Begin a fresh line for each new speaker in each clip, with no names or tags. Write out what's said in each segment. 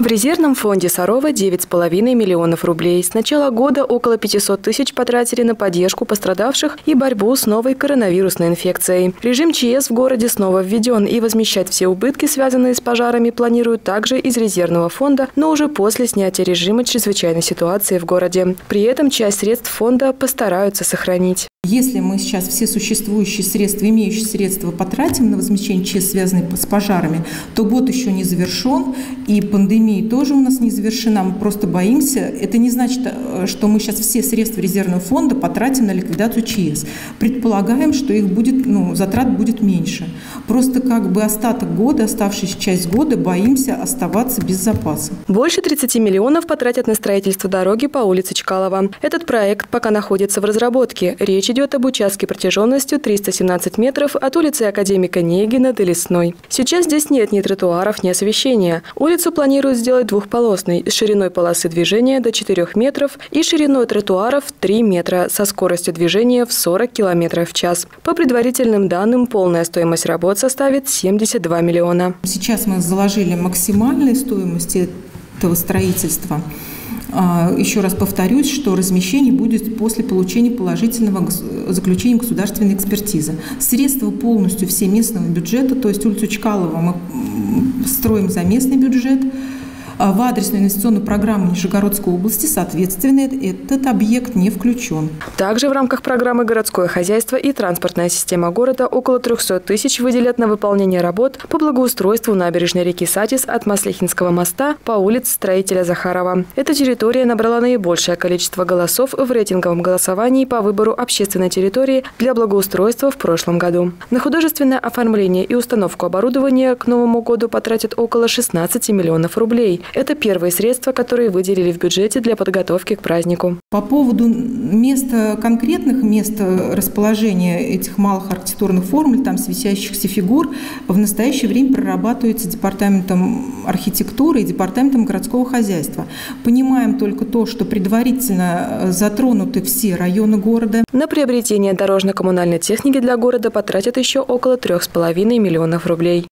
В резервном фонде Сарова 9,5 миллионов рублей. С начала года около 500 тысяч потратили на поддержку пострадавших и борьбу с новой коронавирусной инфекцией. Режим ЧС в городе снова введен и возмещать все убытки, связанные с пожарами, планируют также из резервного фонда, но уже после снятия режима чрезвычайной ситуации в городе. При этом часть средств фонда постараются сохранить.
Если мы сейчас все существующие средства, имеющие средства потратим на возмещение ЧС, связанные с пожарами, то год еще не завершен, и пандемия тоже у нас не завершена. Мы просто боимся. Это не значит, э, что мы сейчас все средства резервного фонда потратим на ликвидацию ЧС. Предполагаем, что их будет, ну, затрат будет меньше. Просто как бы остаток года, оставшаяся часть года, боимся оставаться без запаса.
Больше 30 миллионов потратят на строительство дороги по улице Чкалова. Этот проект пока находится в разработке. Речь идет об участке протяженностью 317 метров от улицы Академика Негина до Лесной. Сейчас здесь нет ни тротуаров, ни освещения. Улицу планируют сделать двухполосной, с шириной полосы движения до 4 метров и шириной тротуаров 3 метра со скоростью движения в 40 км в час. По предварительным данным, полная стоимость работ составит 72 миллиона.
Сейчас мы заложили максимальные стоимости этого строительства – еще раз повторюсь, что размещение будет после получения положительного заключения государственной экспертизы. Средства полностью все местного бюджета, то есть улицу Чкалова мы строим за местный бюджет, а в адресную инвестиционную программу Нижегородской области, соответственно, этот объект не включен.
Также в рамках программы «Городское хозяйство» и транспортная система города около 300 тысяч выделят на выполнение работ по благоустройству набережной реки Сатис от Маслихинского моста по улице строителя Захарова. Эта территория набрала наибольшее количество голосов в рейтинговом голосовании по выбору общественной территории для благоустройства в прошлом году. На художественное оформление и установку оборудования к Новому году потратят около 16 миллионов рублей. Это первые средства, которые выделили в бюджете для подготовки к празднику.
По поводу места, конкретных мест расположения этих малых архитектурных формул, там светящихся фигур, в настоящее время прорабатывается Департаментом архитектуры и Департаментом городского хозяйства. Понимаем только то, что предварительно затронуты все районы города.
На приобретение дорожно-коммунальной техники для города потратят еще около 3,5 миллионов рублей.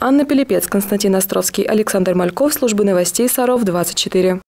Анна Пилипец, Константин Островский, Александр Мальков, службы новостей Саров, 24.